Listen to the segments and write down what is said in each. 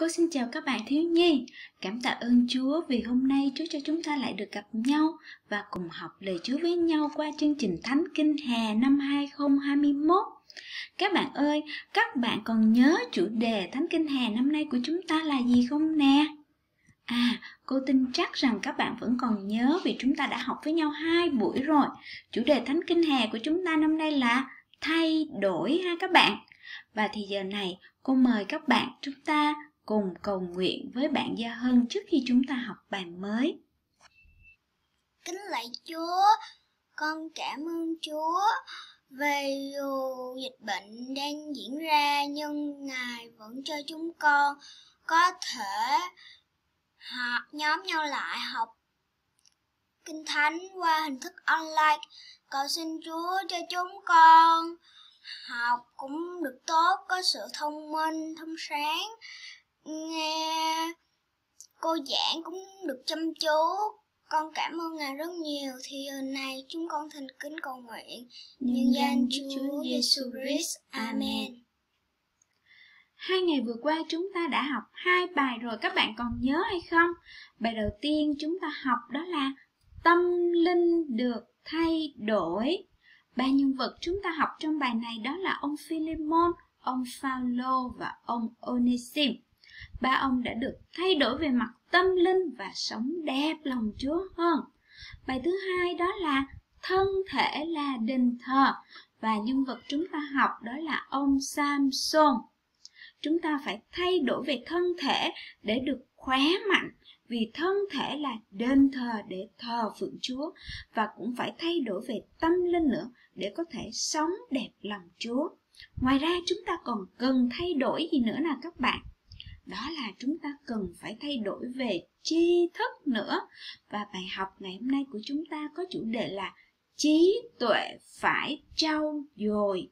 Cô xin chào các bạn thiếu nhi. Cảm tạ ơn Chúa vì hôm nay Chúa cho chúng ta lại được gặp nhau và cùng học lời Chúa với nhau qua chương trình Thánh Kinh Hè năm 2021. Các bạn ơi, các bạn còn nhớ chủ đề Thánh Kinh Hè năm nay của chúng ta là gì không nè? À, cô tin chắc rằng các bạn vẫn còn nhớ vì chúng ta đã học với nhau hai buổi rồi. Chủ đề Thánh Kinh Hè của chúng ta năm nay là thay đổi ha các bạn. Và thì giờ này cô mời các bạn chúng ta cùng cầu nguyện với bạn Gia Hân trước khi chúng ta học bài mới. Kính lạy Chúa, con cảm ơn Chúa về dù dịch bệnh đang diễn ra nhưng Ngài vẫn cho chúng con có thể họ nhóm nhau lại học Kinh Thánh qua hình thức online. Cầu xin Chúa cho chúng con học cũng được tốt, có sự thông minh, thông sáng nghe cô giảng cũng được chăm chú. Con cảm ơn ngài rất nhiều. Thì giờ này chúng con thành kính cầu nguyện. Nhân danh Chúa Giêsu Christ. Amen. Hai ngày vừa qua chúng ta đã học hai bài rồi. Các bạn còn nhớ hay không? Bài đầu tiên chúng ta học đó là tâm linh được thay đổi. Ba nhân vật chúng ta học trong bài này đó là ông Philemon, ông Phaolô và ông Onesim ba ông đã được thay đổi về mặt tâm linh và sống đẹp lòng Chúa hơn. Bài thứ hai đó là thân thể là đền thờ và nhân vật chúng ta học đó là ông Samson. Chúng ta phải thay đổi về thân thể để được khỏe mạnh vì thân thể là đền thờ để thờ phượng Chúa và cũng phải thay đổi về tâm linh nữa để có thể sống đẹp lòng Chúa. Ngoài ra, chúng ta còn cần thay đổi gì nữa nào các bạn? Đó là chúng ta cần phải thay đổi về tri thức nữa. Và bài học ngày hôm nay của chúng ta có chủ đề là trí tuệ phải trau dồi.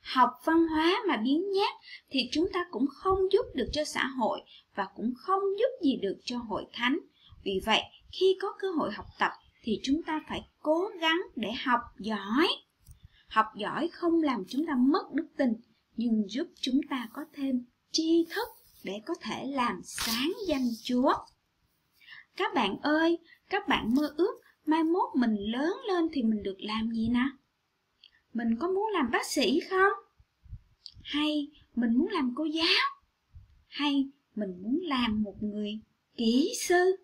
Học văn hóa mà biến nhát thì chúng ta cũng không giúp được cho xã hội và cũng không giúp gì được cho hội thánh. Vì vậy, khi có cơ hội học tập thì chúng ta phải cố gắng để học giỏi. Học giỏi không làm chúng ta mất đức tin, nhưng giúp chúng ta có thêm tri thức để có thể làm sáng danh Chúa. Các bạn ơi, các bạn mơ ước mai mốt mình lớn lên thì mình được làm gì nè? Mình có muốn làm bác sĩ không? Hay mình muốn làm cô giáo? Hay mình muốn làm một người kỹ sư?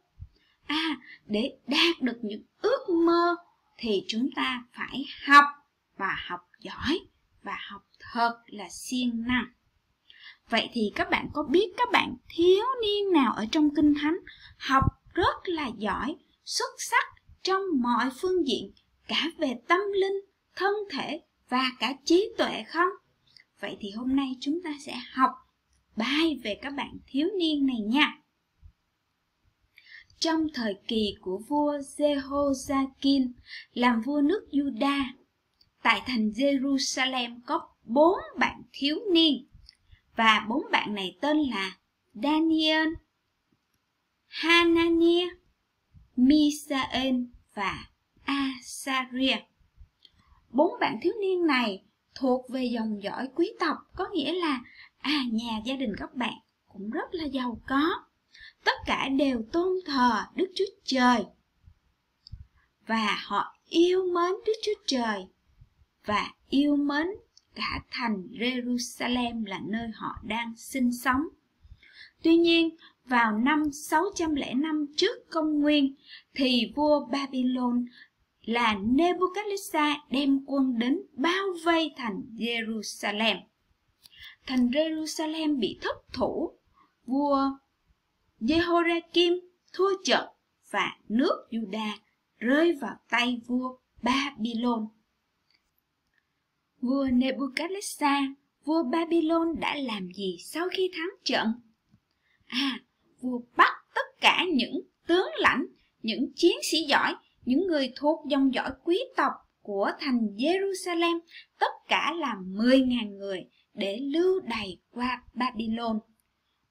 À, để đạt được những ước mơ thì chúng ta phải học và học giỏi và học thật là siêng năng. Vậy thì các bạn có biết các bạn thiếu niên nào ở trong Kinh Thánh học rất là giỏi, xuất sắc trong mọi phương diện, cả về tâm linh, thân thể và cả trí tuệ không? Vậy thì hôm nay chúng ta sẽ học bài về các bạn thiếu niên này nha. Trong thời kỳ của vua Jehoiakim làm vua nước Juda, tại thành Jerusalem có bốn bạn thiếu niên và bốn bạn này tên là Daniel, Hanania, Misael và Asaria. Bốn bạn thiếu niên này thuộc về dòng dõi quý tộc, có nghĩa là à nhà gia đình các bạn cũng rất là giàu có. Tất cả đều tôn thờ Đức Chúa Trời. Và họ yêu mến Đức Chúa Trời và yêu mến cả thành Jerusalem là nơi họ đang sinh sống. Tuy nhiên, vào năm 605 trước công nguyên thì vua Babylon là Nebuchadnezzar đem quân đến bao vây thành Jerusalem. Thành Jerusalem bị thất thủ, vua Jehoiakim thua trận và nước Juda rơi vào tay vua Babylon. Vua Nebuchadnezzar, vua Babylon đã làm gì sau khi thắng trận? À, vua bắt tất cả những tướng lãnh, những chiến sĩ giỏi, những người thuộc dòng dõi quý tộc của thành Jerusalem, tất cả là 10.000 người để lưu đày qua Babylon.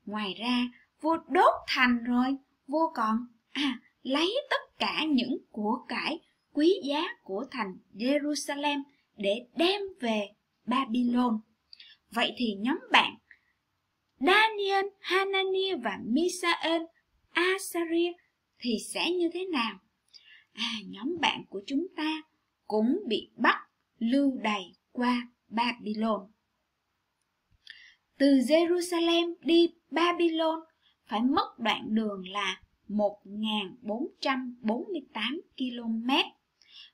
Ngoài ra, vua đốt thành rồi, vua còn à lấy tất cả những của cải quý giá của thành Jerusalem để đem về Babylon. Vậy thì nhóm bạn Daniel Hanania và Misael, Asaria thì sẽ như thế nào? À, nhóm bạn của chúng ta cũng bị bắt lưu đày qua Babylon. Từ Jerusalem đi Babylon phải mất đoạn đường là 1.448 km.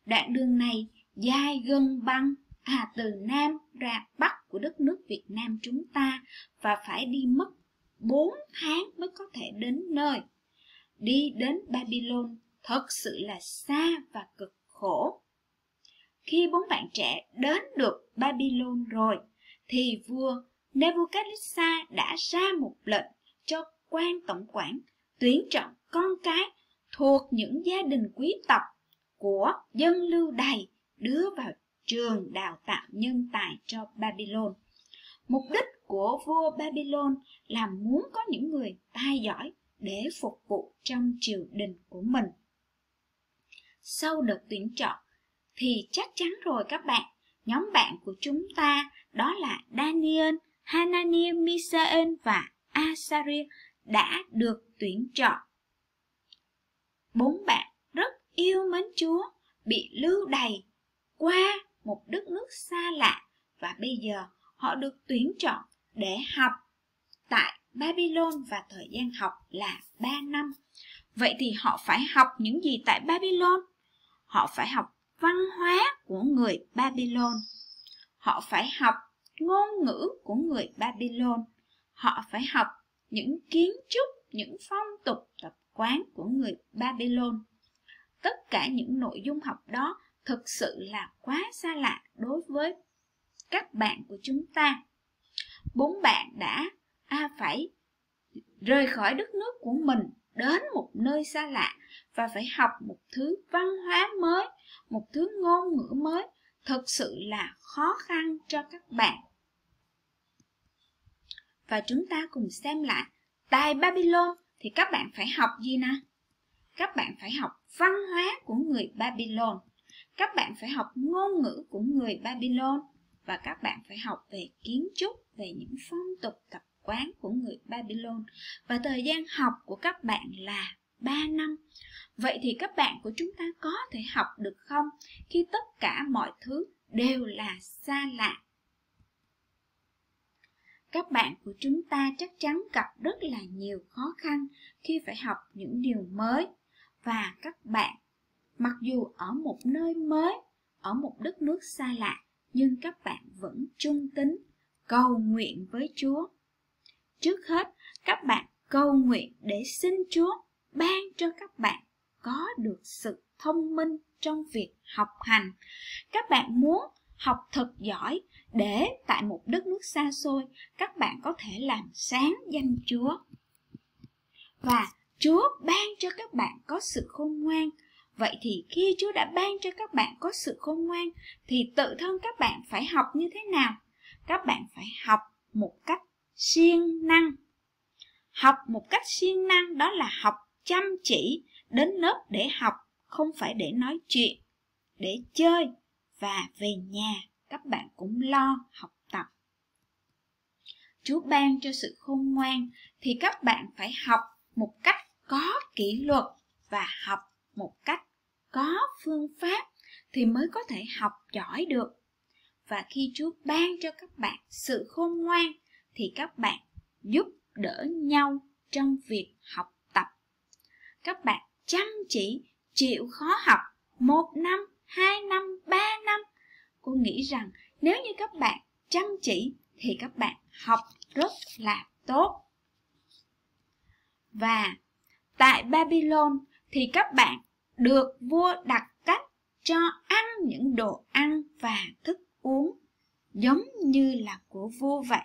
Đoạn đường này dài gân băng à từ Nam ra Bắc của đất nước Việt Nam chúng ta và phải đi mất 4 tháng mới có thể đến nơi. Đi đến Babylon thật sự là xa và cực khổ. Khi bốn bạn trẻ đến được Babylon rồi, thì vua Nebuchadnezzar đã ra một lệnh cho quan tổng quản tuyển chọn con cái thuộc những gia đình quý tộc của dân lưu đày đưa vào trường đào tạo nhân tài cho Babylon. Mục đích của vua Babylon là muốn có những người tài giỏi để phục vụ trong triều đình của mình. Sau đợt tuyển chọn thì chắc chắn rồi các bạn, nhóm bạn của chúng ta đó là Daniel, Hananiah, Misael và Asaria đã được tuyển chọn. Bốn bạn rất yêu mến Chúa, bị lưu đày qua một đất nước xa lạ và bây giờ họ được tuyển chọn để học tại Babylon và thời gian học là 3 năm. Vậy thì họ phải học những gì tại Babylon? Họ phải học văn hóa của người Babylon. Họ phải học ngôn ngữ của người Babylon. Họ phải học những kiến trúc, những phong tục tập quán của người Babylon. Tất cả những nội dung học đó thực sự là quá xa lạ đối với các bạn của chúng ta. Bốn bạn đã à, phải rời khỏi đất nước của mình đến một nơi xa lạ và phải học một thứ văn hóa mới, một thứ ngôn ngữ mới, thực sự là khó khăn cho các bạn. Và chúng ta cùng xem lại, tại Babylon thì các bạn phải học gì nè? Các bạn phải học văn hóa của người Babylon. Các bạn phải học ngôn ngữ của người Babylon và các bạn phải học về kiến trúc, về những phong tục tập quán của người Babylon và thời gian học của các bạn là 3 năm. Vậy thì các bạn của chúng ta có thể học được không khi tất cả mọi thứ đều là xa lạ? Các bạn của chúng ta chắc chắn gặp rất là nhiều khó khăn khi phải học những điều mới và các bạn mặc dù ở một nơi mới, ở một đất nước xa lạ nhưng các bạn vẫn trung tín cầu nguyện với Chúa Trước hết, các bạn cầu nguyện để xin Chúa ban cho các bạn có được sự thông minh trong việc học hành. Các bạn muốn học thật giỏi để tại một đất nước xa xôi các bạn có thể làm sáng danh Chúa. Và Chúa ban cho các bạn có sự khôn ngoan. Vậy thì khi Chúa đã ban cho các bạn có sự khôn ngoan, thì tự thân các bạn phải học như thế nào? Các bạn phải học một cách siêng năng học một cách siêng năng đó là học chăm chỉ, đến lớp để học, không phải để nói chuyện, để chơi, và về nhà các bạn cũng lo học tập chúa ban cho sự khôn ngoan, thì các bạn phải học một cách có kỷ luật và học một cách có phương pháp thì mới có thể học giỏi được và khi chúa ban cho các bạn sự khôn ngoan thì các bạn giúp đỡ nhau trong việc học tập. Các bạn chăm chỉ, chịu khó học một năm, hai năm, ba năm. Cô nghĩ rằng nếu như các bạn chăm chỉ thì các bạn học rất là tốt. Và tại Babylon thì các bạn được vua đặt cách cho ăn những đồ ăn và thức uống giống như là của vua vậy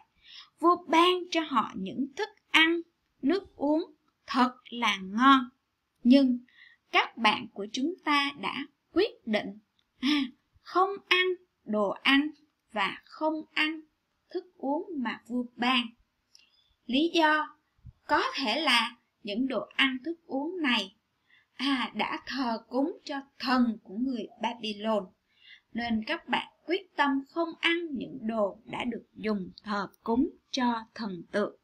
vua ban cho họ những thức ăn, nước uống thật là ngon. Nhưng các bạn của chúng ta đã quyết định à, không ăn đồ ăn và không ăn thức uống mà vua ban. Lý do có thể là những đồ ăn thức uống này à, đã thờ cúng cho thần của người Babylon. Nên các bạn quyết tâm không ăn những đồ đã được dùng thờ cúng cho thần tượng.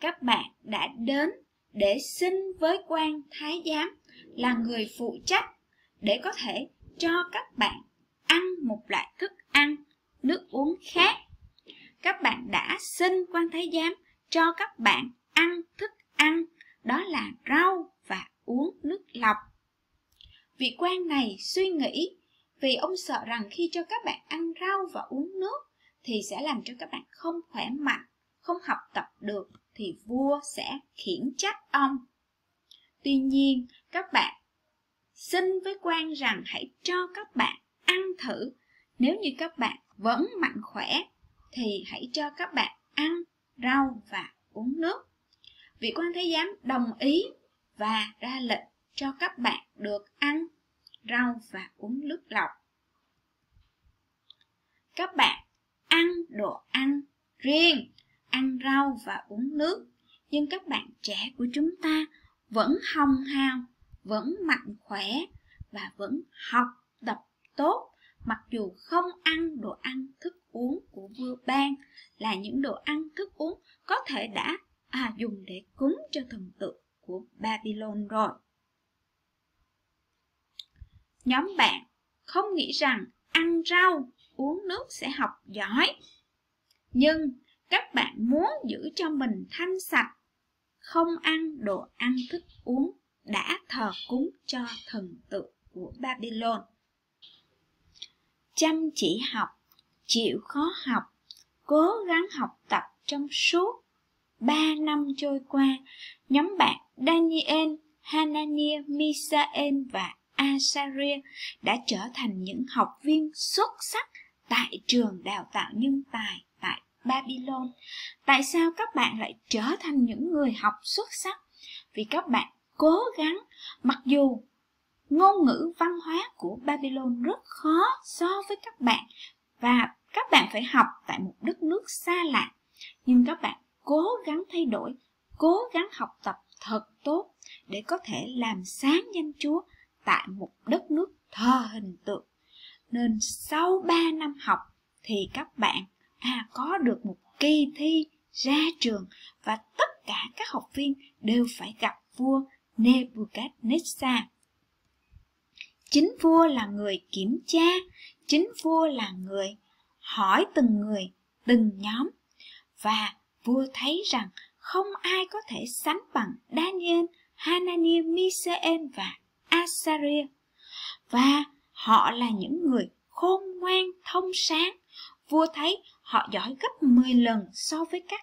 các bạn đã đến để xin với quan thái giám là người phụ trách để có thể cho các bạn ăn một loại thức ăn, nước uống khác. Các bạn đã xin quan thái giám cho các bạn ăn thức ăn, đó là rau và uống nước lọc. Vị quan này suy nghĩ vì ông sợ rằng khi cho các bạn ăn rau và uống nước thì sẽ làm cho các bạn không khỏe mạnh, không học tập được thì vua sẽ khiển trách ông. Tuy nhiên, các bạn xin với quan rằng hãy cho các bạn ăn thử. Nếu như các bạn vẫn mạnh khỏe thì hãy cho các bạn ăn rau và uống nước. Vị quan thái giám đồng ý và ra lệnh cho các bạn được ăn rau và uống nước lọc. Các bạn ăn đồ ăn riêng, ăn rau và uống nước, nhưng các bạn trẻ của chúng ta vẫn hồng hào, vẫn mạnh khỏe và vẫn học tập tốt mặc dù không ăn đồ ăn thức uống của vua ban là những đồ ăn thức uống có thể đã à, dùng để cúng cho thần tượng của Babylon rồi. Nhóm bạn không nghĩ rằng ăn rau, uống nước sẽ học giỏi. Nhưng các bạn muốn giữ cho mình thanh sạch, không ăn đồ ăn thức uống đã thờ cúng cho thần tượng của Babylon. Chăm chỉ học, chịu khó học, cố gắng học tập trong suốt ba năm trôi qua, nhóm bạn Daniel, Hananiah, Misael và Asaria đã trở thành những học viên xuất sắc tại trường đào tạo nhân tài tại Babylon. Tại sao các bạn lại trở thành những người học xuất sắc? Vì các bạn cố gắng, mặc dù ngôn ngữ văn hóa của Babylon rất khó so với các bạn và các bạn phải học tại một đất nước xa lạ, nhưng các bạn cố gắng thay đổi, cố gắng học tập thật tốt để có thể làm sáng danh Chúa tại một đất nước thờ hình tượng. Nên sau 3 năm học thì các bạn à, có được một kỳ thi ra trường và tất cả các học viên đều phải gặp vua Nebuchadnezzar. Chính vua là người kiểm tra, chính vua là người hỏi từng người, từng nhóm và vua thấy rằng không ai có thể sánh bằng Daniel, Hananiah, Misael và Asaria. Và họ là những người khôn ngoan, thông sáng. Vua thấy họ giỏi gấp 10 lần so với các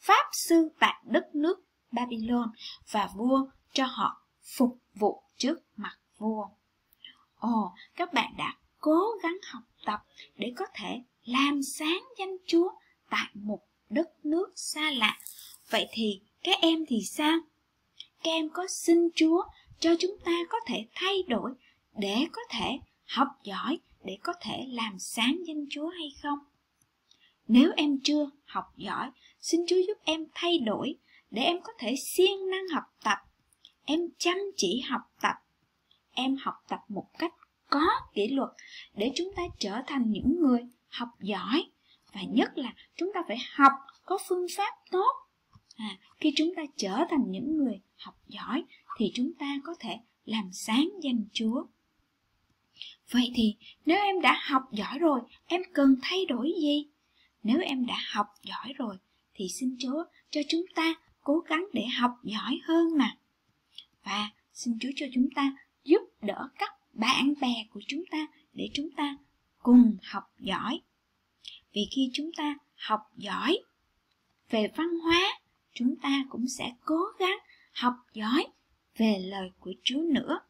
pháp sư tại đất nước Babylon và vua cho họ phục vụ trước mặt vua. Ồ, các bạn đã cố gắng học tập để có thể làm sáng danh Chúa tại một đất nước xa lạ. Vậy thì các em thì sao? Các em có xin Chúa cho chúng ta có thể thay đổi để có thể học giỏi để có thể làm sáng danh Chúa hay không? Nếu em chưa học giỏi, xin Chúa giúp em thay đổi để em có thể siêng năng học tập. Em chăm chỉ học tập. Em học tập một cách có kỷ luật để chúng ta trở thành những người học giỏi và nhất là chúng ta phải học có phương pháp tốt à, khi chúng ta trở thành những người học giỏi thì chúng ta có thể làm sáng danh chúa. Vậy thì nếu em đã học giỏi rồi em cần thay đổi gì? Nếu em đã học giỏi rồi thì xin chúa cho chúng ta cố gắng để học giỏi hơn nè và xin chúa cho chúng ta giúp đỡ các bạn bè của chúng ta để chúng ta cùng học giỏi. Vì khi chúng ta học giỏi về văn hóa chúng ta cũng sẽ cố gắng học giỏi về lời của chúa nữa.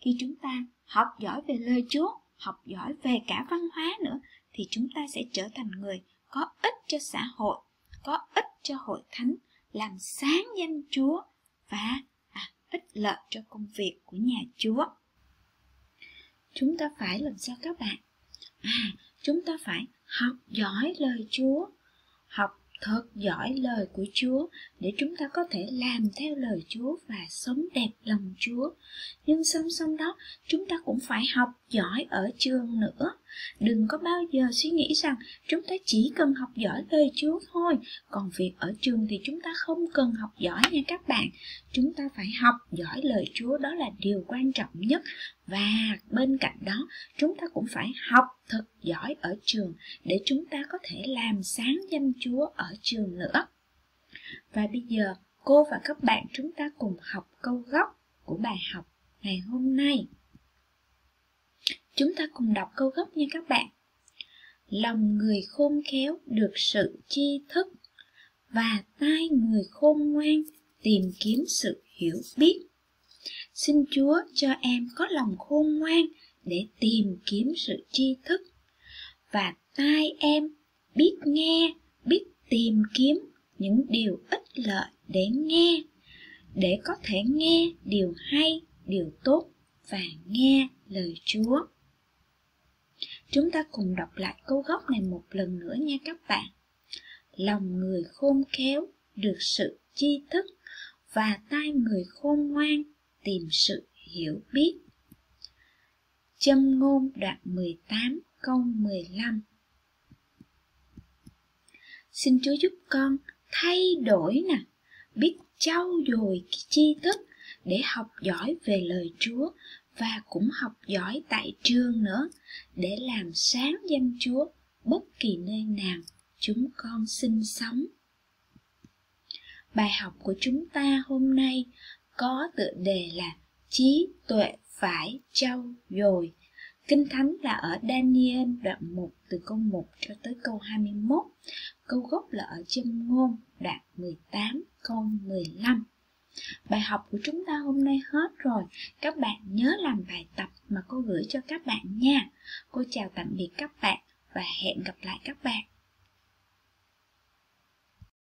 Khi chúng ta học giỏi về lời chúa học giỏi về cả văn hóa nữa thì chúng ta sẽ trở thành người có ích cho xã hội có ích cho hội thánh làm sáng danh chúa và à, ích lợi cho công việc của nhà chúa. Chúng ta phải làm sao các bạn? À chúng ta phải học giỏi lời chúa học thật giỏi lời của chúa để chúng ta có thể làm theo lời chúa và sống đẹp lòng chúa. Nhưng song song đó, chúng ta cũng phải học giỏi ở trường nữa. Đừng có bao giờ suy nghĩ rằng chúng ta chỉ cần học giỏi lời Chúa thôi, còn việc ở trường thì chúng ta không cần học giỏi nha các bạn. Chúng ta phải học giỏi lời Chúa đó là điều quan trọng nhất và bên cạnh đó chúng ta cũng phải học thật giỏi ở trường để chúng ta có thể làm sáng danh Chúa ở trường nữa. Và bây giờ cô và các bạn chúng ta cùng học câu gốc của bài học ngày hôm nay. Chúng ta cùng đọc câu gốc nha các bạn. Lòng người khôn khéo được sự tri thức và tai người khôn ngoan tìm kiếm sự hiểu biết. Xin Chúa cho em có lòng khôn ngoan để tìm kiếm sự tri thức và tai em biết nghe, biết tìm kiếm những điều ích lợi để nghe, để có thể nghe điều hay, điều tốt và nghe lời Chúa. Chúng ta cùng đọc lại câu gốc này một lần nữa nha các bạn. Lòng người khôn khéo được sự tri thức và tai người khôn ngoan tìm sự hiểu biết. Châm ngôn đoạn 18 câu 15 Xin Chúa giúp con thay đổi nè, biết trau dồi tri thức để học giỏi về lời Chúa và cũng học giỏi tại trường nữa, để làm sáng danh Chúa bất kỳ nơi nào chúng con sinh sống. Bài học của chúng ta hôm nay có tựa đề là trí tuệ phải trau dồi. Kinh Thánh là ở Daniel đoạn 1 từ câu 1 cho tới câu 21. Câu gốc là ở châm ngôn đoạn 18 câu 15. Bài học của chúng ta hôm nay hết rồi. Các bạn nhớ làm bài tập mà cô gửi cho các bạn nha. Cô chào tạm biệt các bạn và hẹn gặp lại các bạn